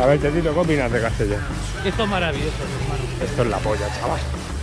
A ver, digo, ¿qué opinas de Castellón? Esto es maravilloso, hermano. Esto es la polla, chaval.